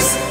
Cheers!